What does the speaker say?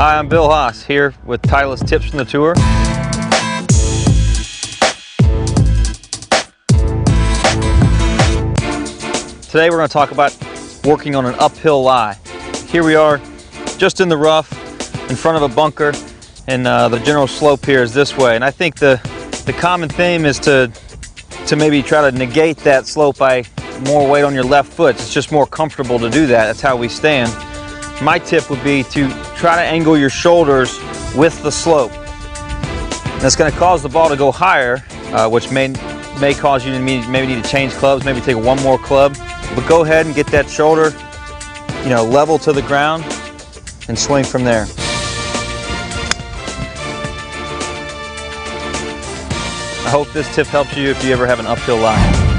Hi, I'm Bill Haas here with Titleist Tips from the Tour. Today we're going to talk about working on an uphill lie. Here we are just in the rough in front of a bunker and uh, the general slope here is this way and I think the the common theme is to to maybe try to negate that slope by more weight on your left foot. It's just more comfortable to do that. That's how we stand. My tip would be to try to angle your shoulders with the slope. That's going to cause the ball to go higher, uh, which may may cause you to maybe need to change clubs, maybe take one more club. But go ahead and get that shoulder, you know, level to the ground and swing from there. I hope this tip helps you if you ever have an uphill lie.